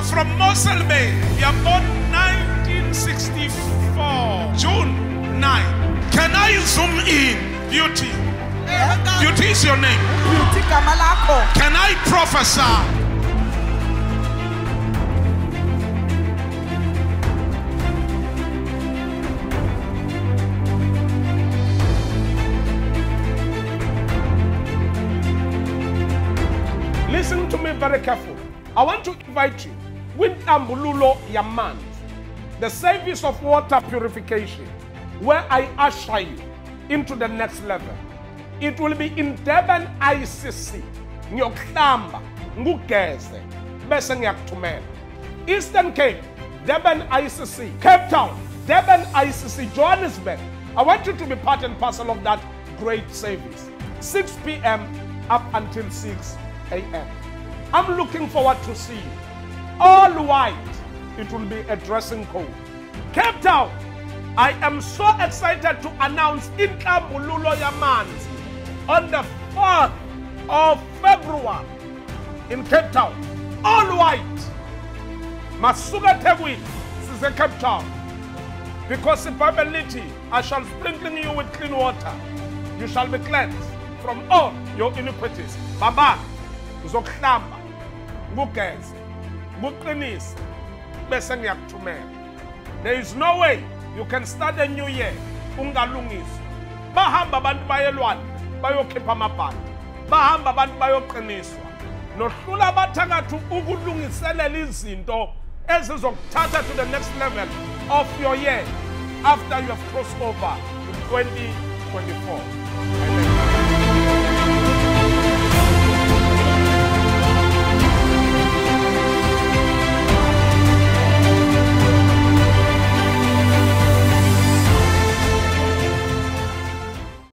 are from Mossel Bay. You are born 1964, June 9. Can I zoom in? Beauty. Beauty is your name. beauty Can I prophesy? Listen to me very carefully. I want to invite you. Wintambululo Yamant, the service of water purification, where I usher you into the next level. It will be in Durban ICC. Ngiyokuhlamba, ngugeze, bese ngiyakuthumela. Eastern Cape, Durban ICC, Cape Town, Durban ICC, Johannesburg. I want you to be part and parcel of that great service. 6 p.m. up until 6 a.m. I'm looking forward to see you. All white, it will be a dressing code. Cape Town, I am so excited to announce Inkambululo Yamanzi on the 4th of February in Cape Town. All white. Masuga Tegui, size Cape Town. Because the Bible lithi, I shall sprinkle you with clean water. You shall be cleansed from all your iniquities. Baba, uzokuhlamba, ngugeze, nguqinise, bese ngiyakuthumela. There is no way you can start a new year ungalungiswa. Bahamba abantu bayelwana bayokhipha amabhande. Bahamba abantu bayoqiniswa. Nohlula abathakathu ukulungiselela izinto ezizokuthatha to the next level of your year after you have crossed over to 2024. Amen.